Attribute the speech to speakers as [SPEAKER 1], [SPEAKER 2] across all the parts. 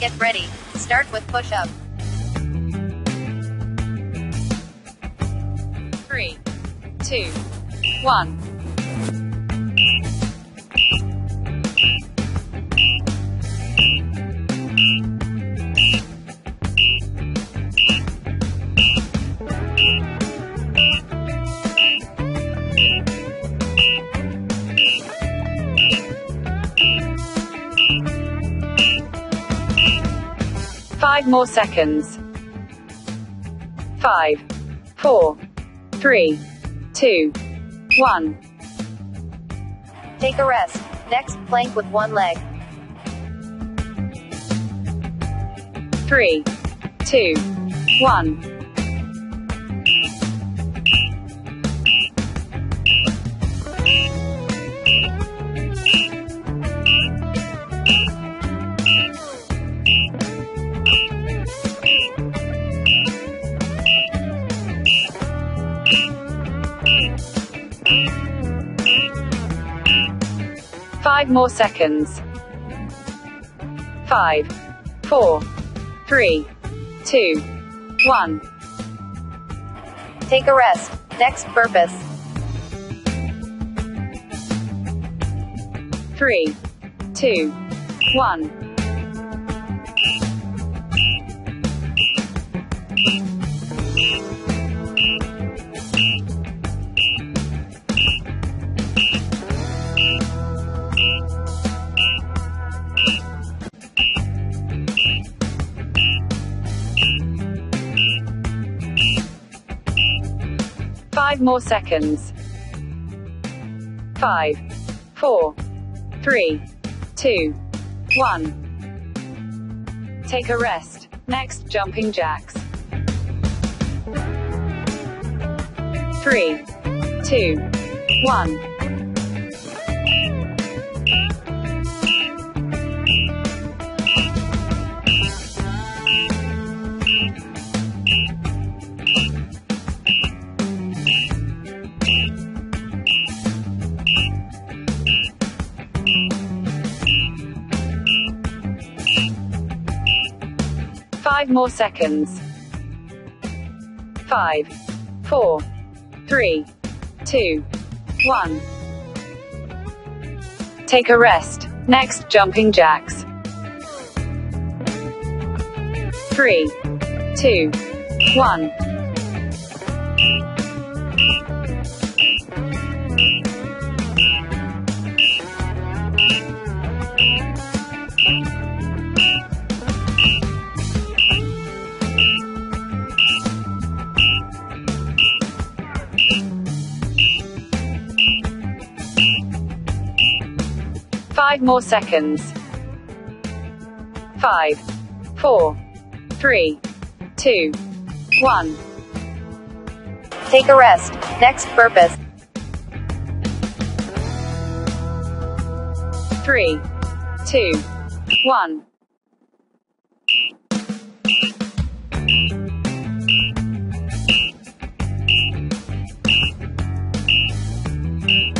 [SPEAKER 1] Get ready. Start with push up.
[SPEAKER 2] 3, 2, 1. More seconds. Five, four, three, two, one.
[SPEAKER 1] Take a rest. Next, plank with one leg.
[SPEAKER 2] Three, two, one. Five more seconds. Five, four, three, two, one.
[SPEAKER 1] Take a rest. Next, purpose.
[SPEAKER 2] Three, two, one. Five more seconds. Five, four, three, two, one. Take a rest. Next, jumping jacks. Three, two, one. Five more seconds. Five, four, three, two, one. Take a rest. Next, jumping jacks. Three, two, one. 5 more seconds. 5, 4, 3, 2, 1.
[SPEAKER 1] Take a rest. Next purpose.
[SPEAKER 2] 3, 2, 1. Thank you.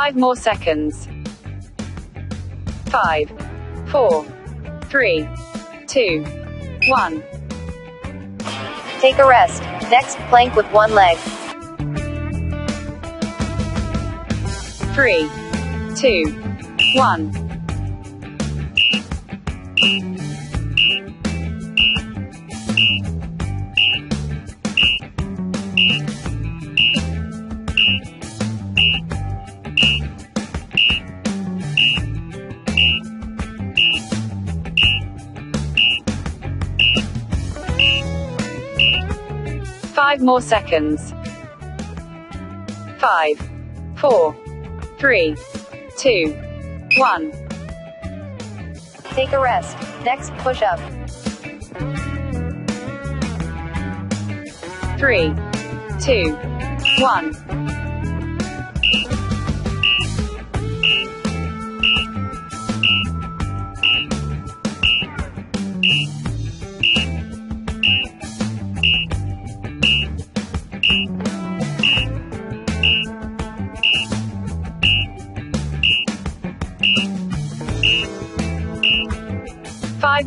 [SPEAKER 2] 5 more seconds. Five, four, three, two, one.
[SPEAKER 1] Take a rest. Next, plank with one leg.
[SPEAKER 2] Three, two, one. 5 more seconds. 5, 4, 3, 2, 1.
[SPEAKER 1] Take a rest. Next push up.
[SPEAKER 2] 3, 2, 1.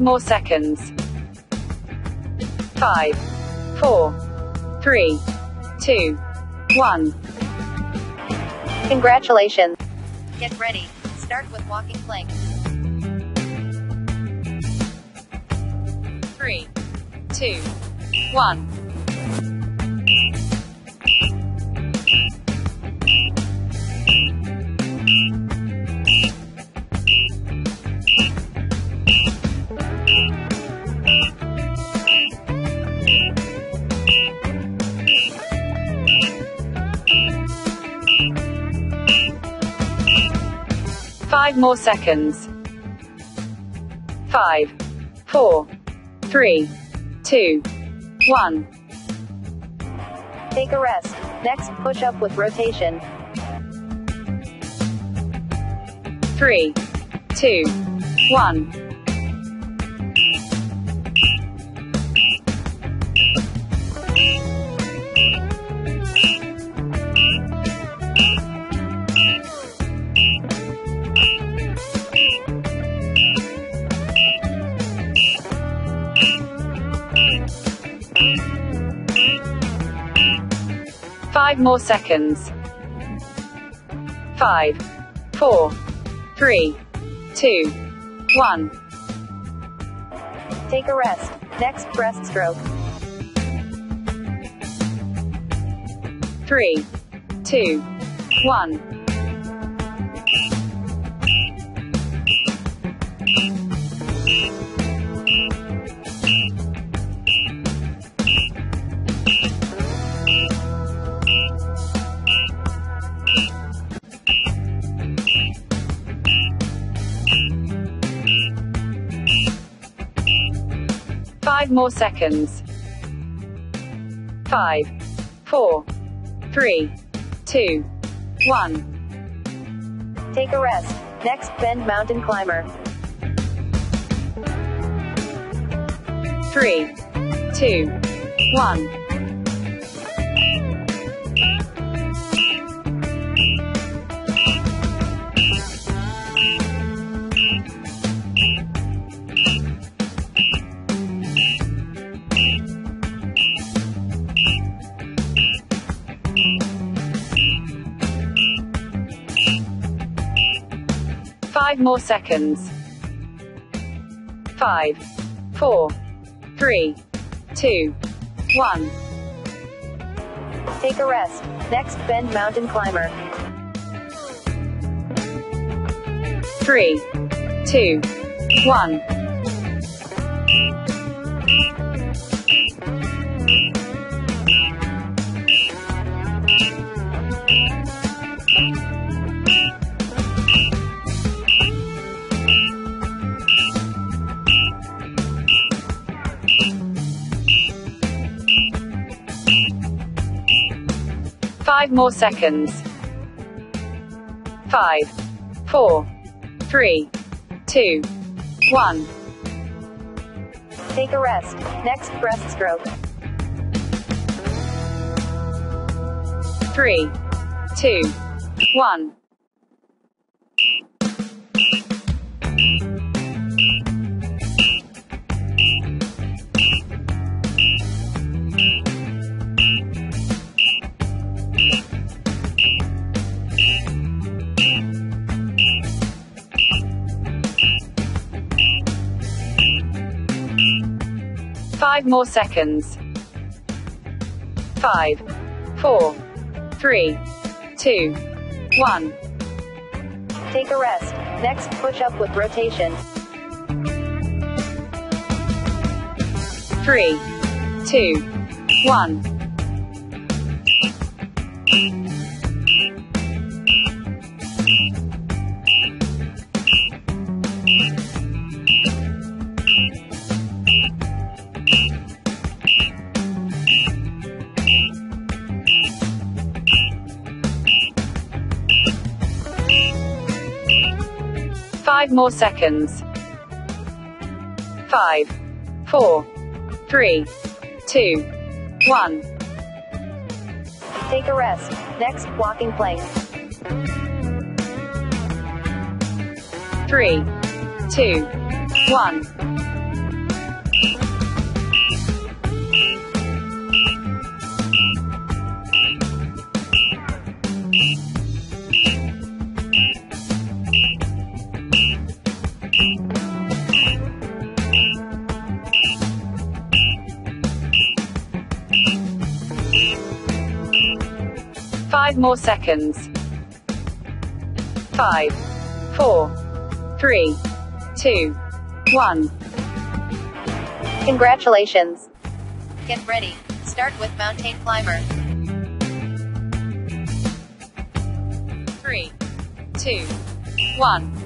[SPEAKER 2] More seconds. Five, four, three, two, one.
[SPEAKER 1] Congratulations. Get ready. Start with walking plank.
[SPEAKER 2] Three, two, one. Five more seconds. Five, four, three, two, one.
[SPEAKER 1] Take a rest. Next, push up with rotation.
[SPEAKER 2] Three, two, one. 5 more seconds. 5, 4, 3, 2, 1.
[SPEAKER 1] Take a rest. Next breaststroke.
[SPEAKER 2] 3, 2, 1. more seconds. 5, 4, 3, 2, 1.
[SPEAKER 1] Take a rest. Next, bend mountain climber.
[SPEAKER 2] 3, 2, 1. More seconds. Five, four, three, two, one.
[SPEAKER 1] Take a rest. Next, bend mountain climber.
[SPEAKER 2] Three, two, one. Five more seconds. Five, four, three, two, one.
[SPEAKER 1] Take a rest. Next, breaststroke.
[SPEAKER 2] Three, two, one. Five more seconds. Five, four, three, two, one.
[SPEAKER 1] Take a rest. Next, push up with rotation.
[SPEAKER 2] Three, two, one. 5 more seconds. 5, 4, 3, 2, 1.
[SPEAKER 1] Take a rest. Next, walking plank.
[SPEAKER 2] 3, 2, 1. more seconds. 5, 4, 3, 2, 1.
[SPEAKER 1] Congratulations. Get ready. Start with Mountain Climber.
[SPEAKER 2] 3, 2, 1.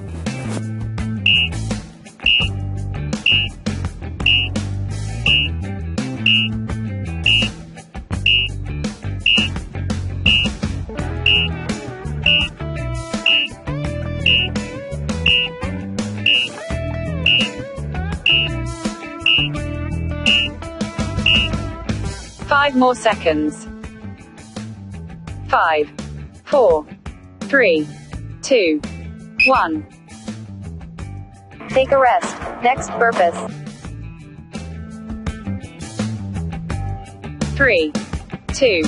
[SPEAKER 2] More seconds. Five, four, three, two, one.
[SPEAKER 1] Take a rest. Next purpose.
[SPEAKER 2] Three, two,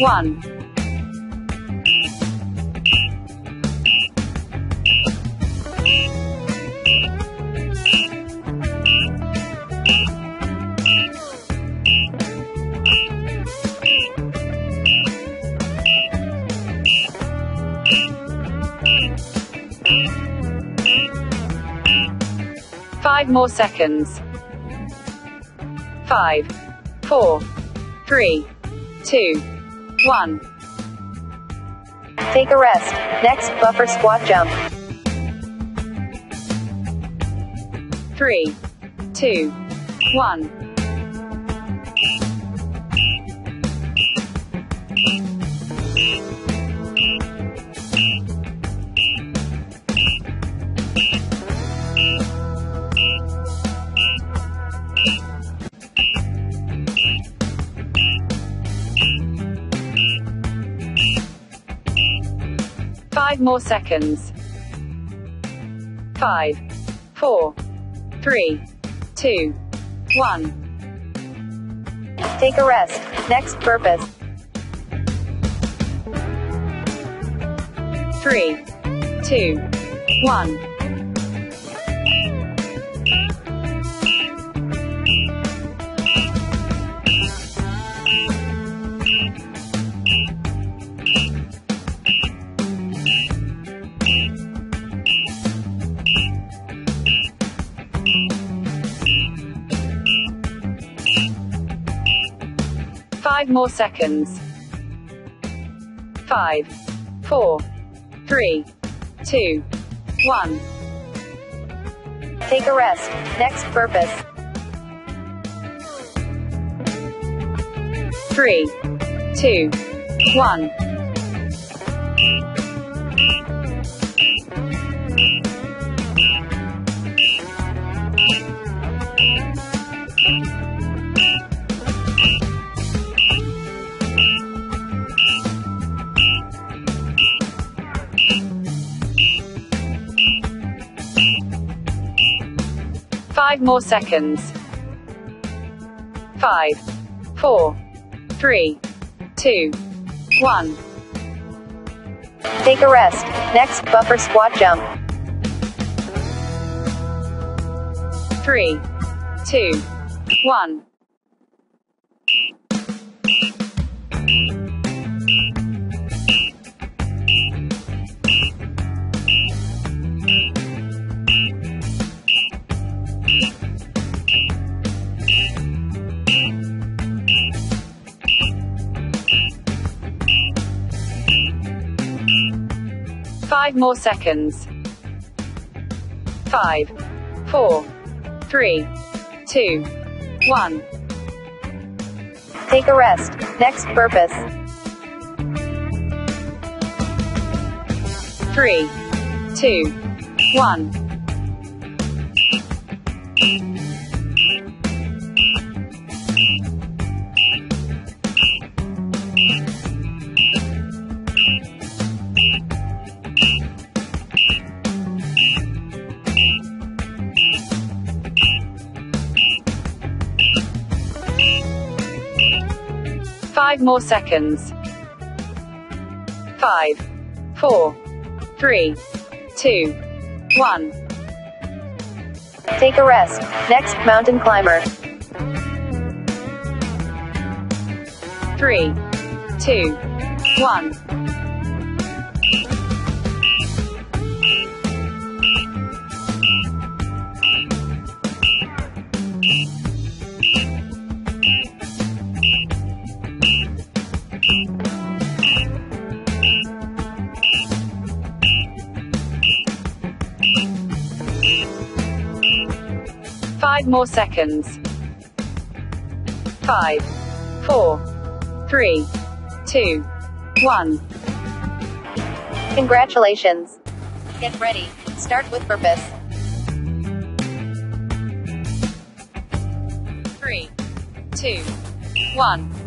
[SPEAKER 2] one. Five more seconds. Five, four, three, two, one.
[SPEAKER 1] Take a rest. Next buffer squat jump.
[SPEAKER 2] Three, two, one. Five more seconds. Five, four, three, two, one.
[SPEAKER 1] Take a rest. Next purpose.
[SPEAKER 2] Three, two, one. Five more seconds. Five, four, three, two, one.
[SPEAKER 1] Take a rest. Next purpose.
[SPEAKER 2] Three, two, one. Five more seconds. Five, four, three, two, one.
[SPEAKER 1] Take a rest. Next buffer squat jump.
[SPEAKER 2] Three, two, one. Five more seconds. Five, four, three, two, one.
[SPEAKER 1] Take a rest. Next purpose.
[SPEAKER 2] Three, two, one. 5 more seconds. 5, 4, 3, 2, 1.
[SPEAKER 1] Take a rest. Next, mountain climber.
[SPEAKER 2] 3, 2, 1. More seconds. Five, four, three, two, one.
[SPEAKER 1] Congratulations. Get ready. Start with purpose.
[SPEAKER 2] Three, two, one.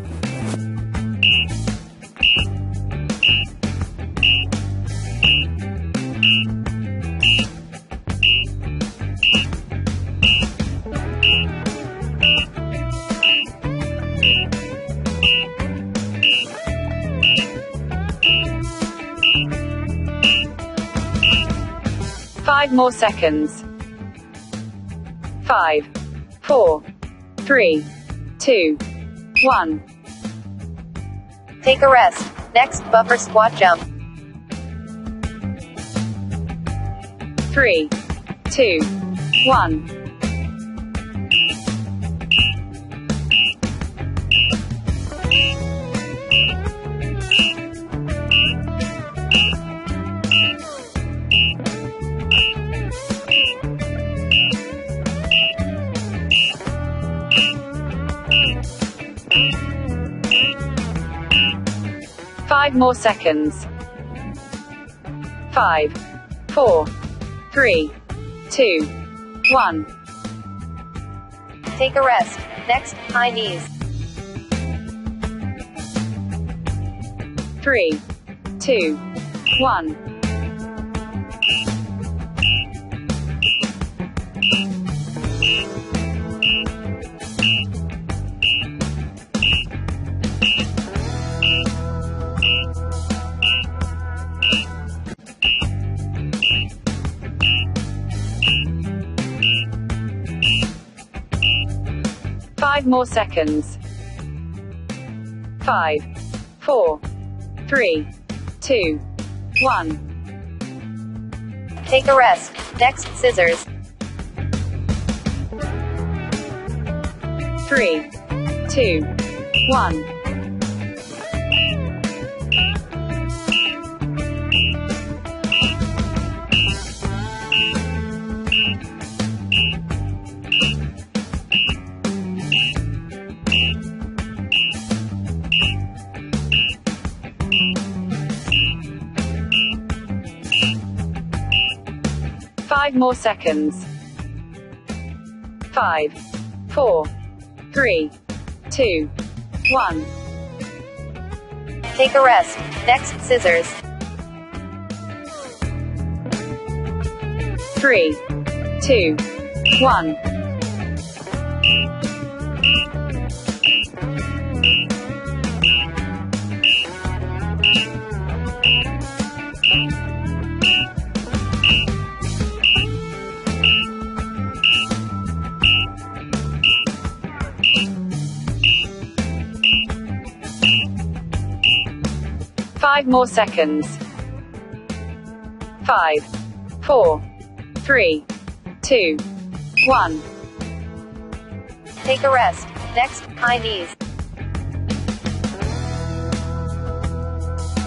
[SPEAKER 2] Five more seconds. Five, four, three, two, one.
[SPEAKER 1] Take a rest. Next, buffer squat jump.
[SPEAKER 2] Three, two, one. Five more seconds. Five, four, three, two, one.
[SPEAKER 1] Take a rest. Next, high knees.
[SPEAKER 2] Three, two, one. 5 more seconds. 5, 4, 3, 2, 1.
[SPEAKER 1] Take a rest. Next, scissors.
[SPEAKER 2] 3, 2, 1. more seconds. 5, 4, 3, 2, 1.
[SPEAKER 1] Take a rest. Next, scissors.
[SPEAKER 2] 3, 2, 1. More seconds. Five, four, three, two, one.
[SPEAKER 1] Take a rest. Next, high knees.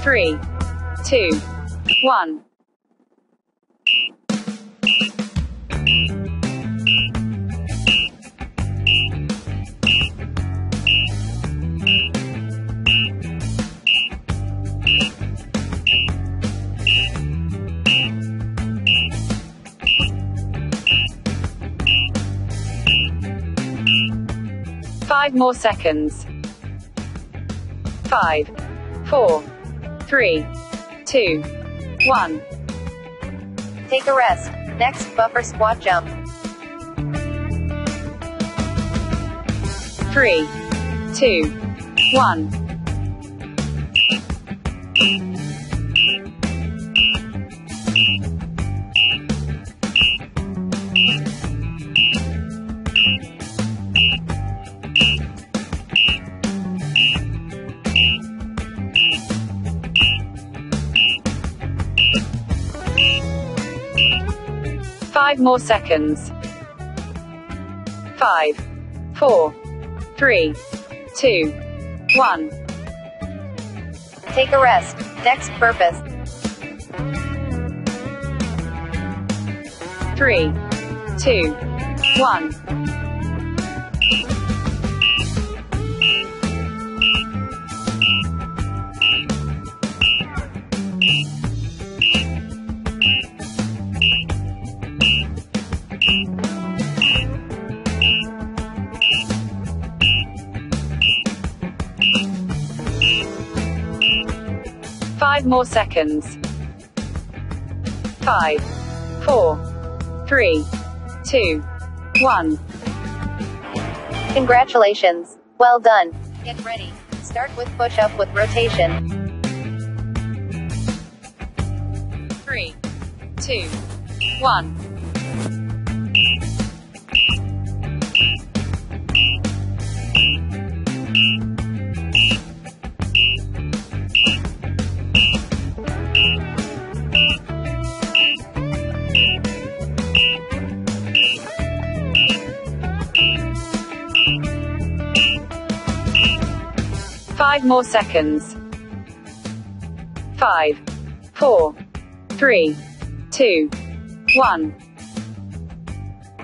[SPEAKER 2] Three, two, one. Five more seconds. Five, four, three, two, one.
[SPEAKER 1] Take a rest. Next, buffer squat jump.
[SPEAKER 2] Three, two, one. Five more seconds. Five, four, three, two, one.
[SPEAKER 1] Take a rest. Next purpose.
[SPEAKER 2] Three, two, one. Five more seconds. Five, four, three, two, one.
[SPEAKER 1] Congratulations. Well done. Get ready. Start with push up with rotation.
[SPEAKER 2] Three, two, one. Five more seconds. Five, four, three, two, one.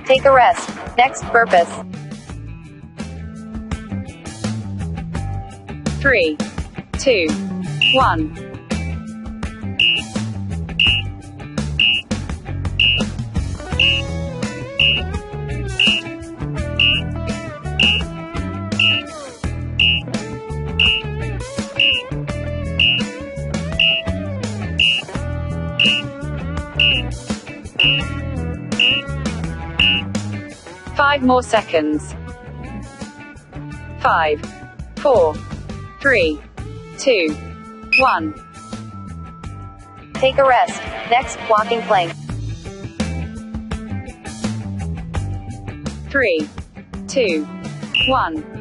[SPEAKER 1] Take a rest. Next purpose.
[SPEAKER 2] Three, two, one. 5 more seconds. 5, 4, 3, 2, 1.
[SPEAKER 1] Take a rest. Next, walking plank.
[SPEAKER 2] 3, 2, 1.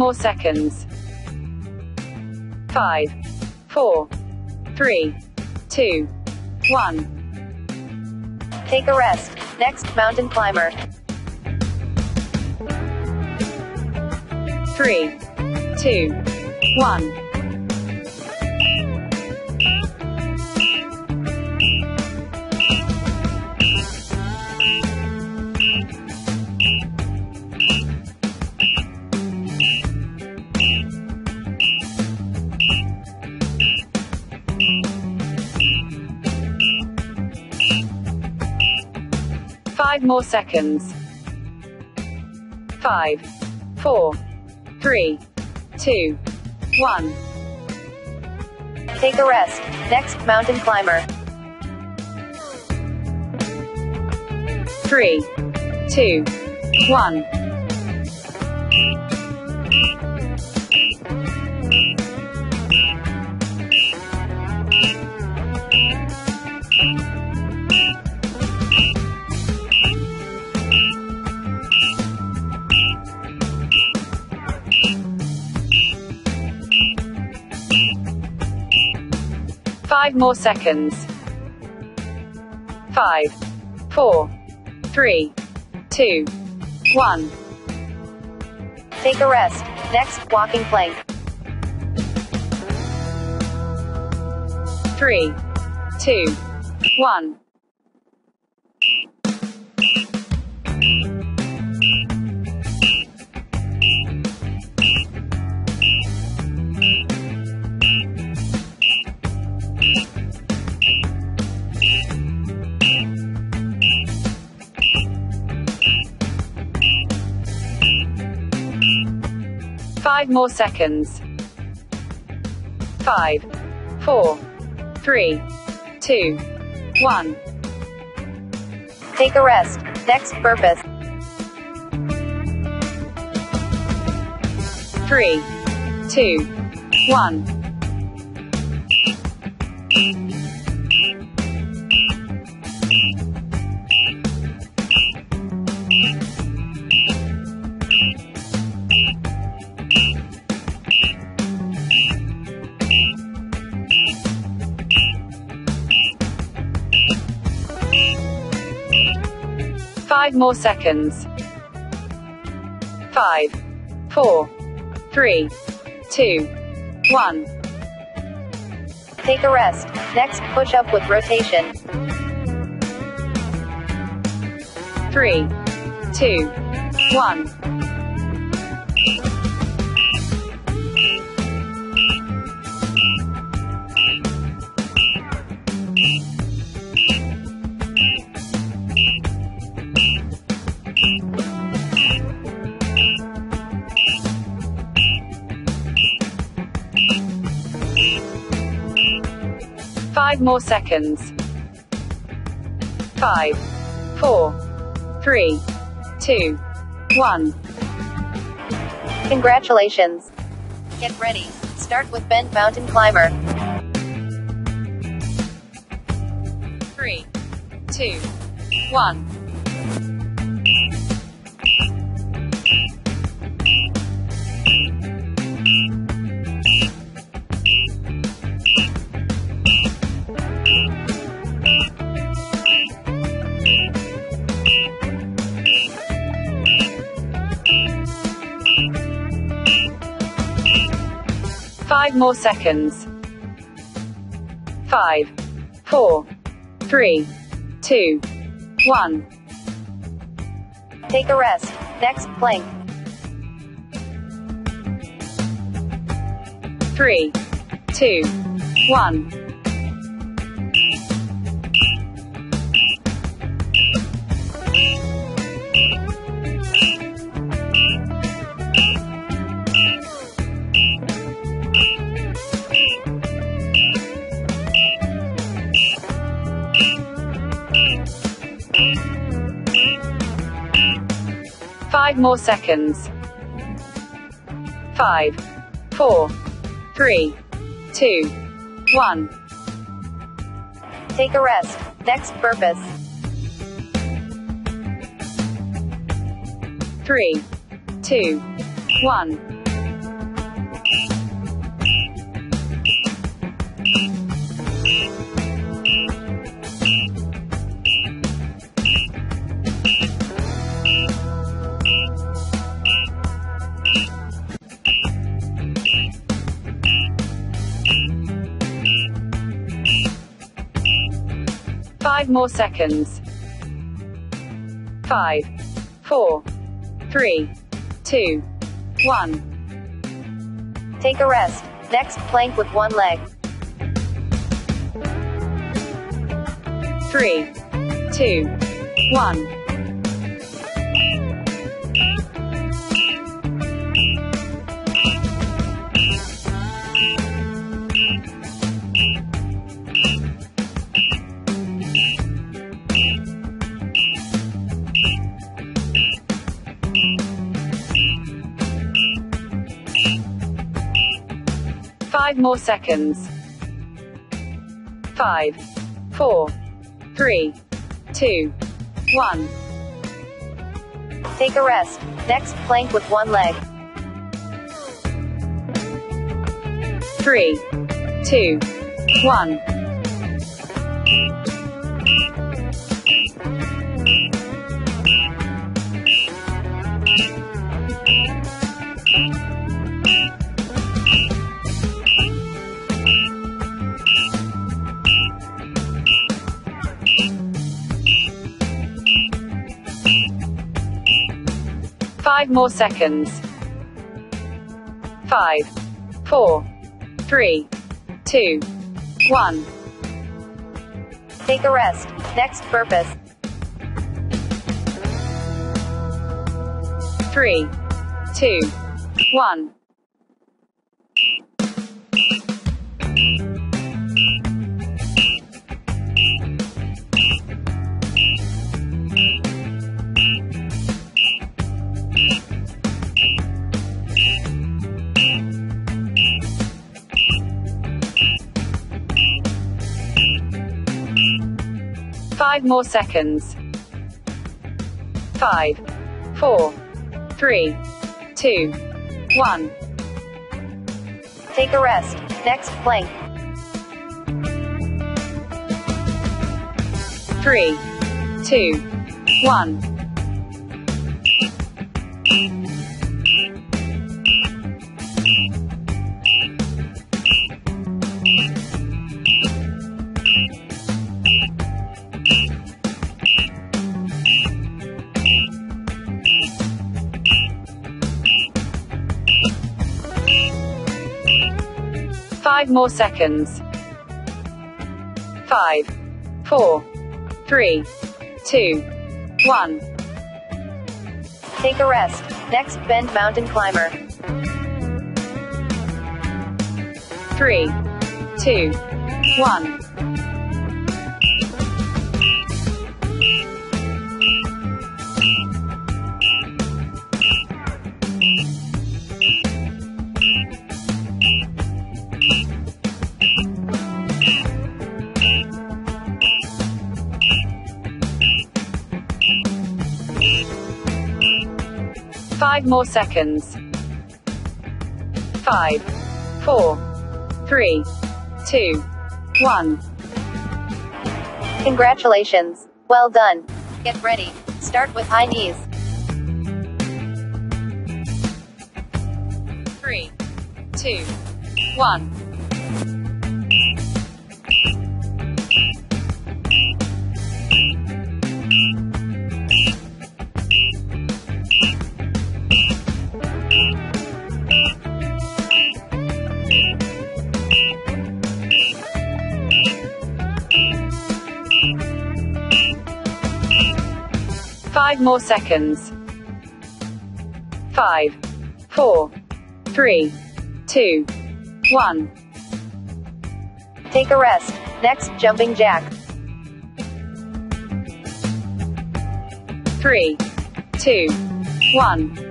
[SPEAKER 2] more seconds. 5, 4, 3, 2, 1.
[SPEAKER 1] Take a rest. Next mountain climber.
[SPEAKER 2] 3, 2, 1. More seconds. Five, four, three, two, one.
[SPEAKER 1] Take a rest. Next mountain climber.
[SPEAKER 2] Three, two, one. Five more seconds. Five, four, three, two, one.
[SPEAKER 1] Take a rest. Next walking plank.
[SPEAKER 2] Three, two, one. Five more seconds. Five, four, three, two, one.
[SPEAKER 1] Take a rest. Next purpose.
[SPEAKER 2] Three, two, one, Five more seconds. Five, four, three, two, one.
[SPEAKER 1] Take a rest. Next, push up with rotation.
[SPEAKER 2] Three, two, one. Five more seconds. Five, four, three, two, one.
[SPEAKER 1] Congratulations. Get ready. Start with bent mountain climber.
[SPEAKER 2] Three, two, one. Five more seconds. Five, four, three, two, one.
[SPEAKER 1] Take a rest. Next, plank.
[SPEAKER 2] Three, two, one. Five more seconds. Five, four, three, two, one.
[SPEAKER 1] Take a rest. Next, purpose.
[SPEAKER 2] Three, two, one. 5 more seconds. 5, 4, 3, 2, 1.
[SPEAKER 1] Take a rest. Next plank with one leg.
[SPEAKER 2] 3, 2, 1. More seconds. Five, four, three, two, one.
[SPEAKER 1] Take a rest. Next, plank with one leg.
[SPEAKER 2] Three, two, one. Five more seconds. Five, four, three, two, one.
[SPEAKER 1] Take a rest. Next, burpees.
[SPEAKER 2] Three, two, one. Five more seconds. Five, four, three, two, one.
[SPEAKER 1] Take a rest. Next, plank.
[SPEAKER 2] Three, two, one. Five more seconds. Five, four, three, two, one.
[SPEAKER 1] Take a rest. Next, bend mountain climber.
[SPEAKER 2] Three, two, one. Five more seconds. Five, four, three, two, one.
[SPEAKER 1] Congratulations. Well done. Get ready. Start with high knees.
[SPEAKER 2] Three, two, one. Five more seconds. Five, four, three, two, one.
[SPEAKER 1] Take a rest. Next, jumping jack.
[SPEAKER 2] Three, two, one.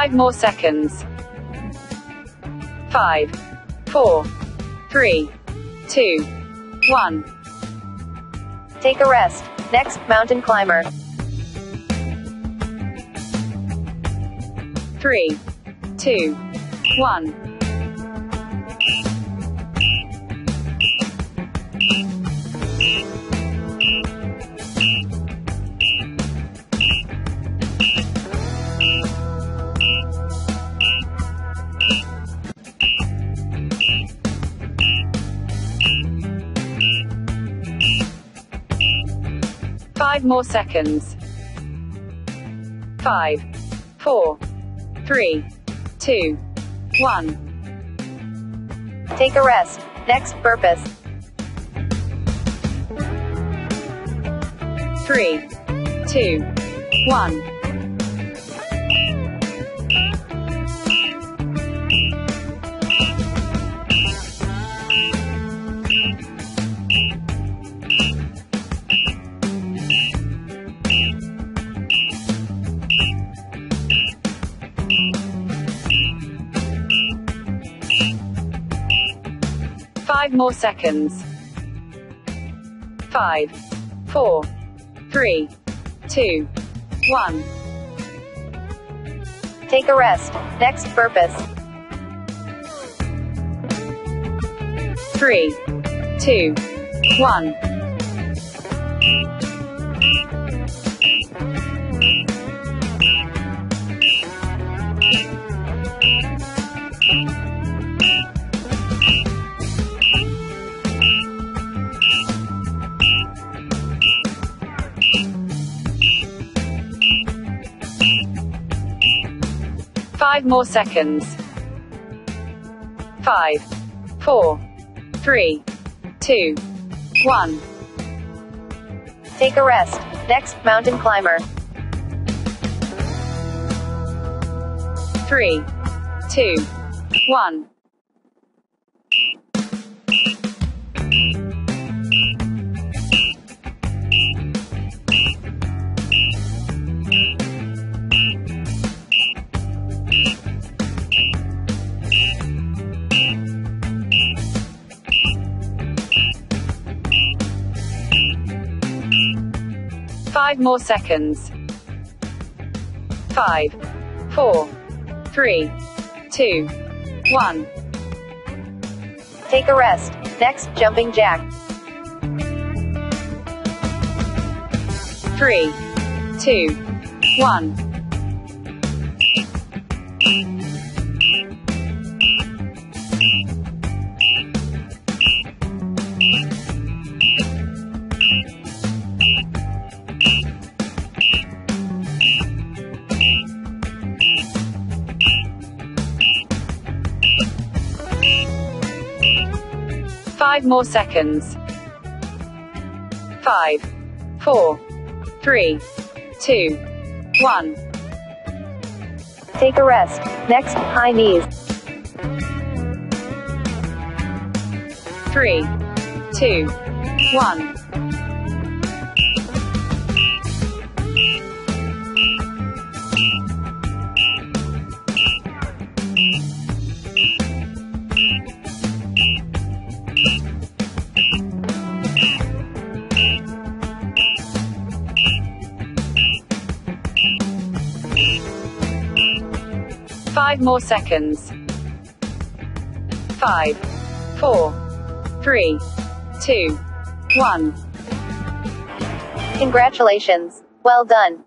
[SPEAKER 2] Five more seconds. Five, four, three, two, one.
[SPEAKER 1] Take a rest. Next, mountain climber.
[SPEAKER 2] Three, two, one. 5 more seconds. 5, 4, 3, 2, 1.
[SPEAKER 1] Take a rest. Next
[SPEAKER 2] burpees. 3, 2, 1. More seconds. Five, four, three, two, one.
[SPEAKER 1] Take a rest. Next, burpees.
[SPEAKER 2] Three, two, one. Five more seconds. Five, four, three, two, one.
[SPEAKER 1] Take a rest. Next, mountain climber.
[SPEAKER 2] Three, two, one, Five more seconds. Five, four, three, two, one.
[SPEAKER 1] Take a rest. Next, jumping jack.
[SPEAKER 2] Three, two, one. Five more seconds. Five, four, three, two, one.
[SPEAKER 1] Take a rest. Next, high knees.
[SPEAKER 2] Three, two, one. Five more seconds. Five, four, three, two, one.
[SPEAKER 1] Congratulations. Well done.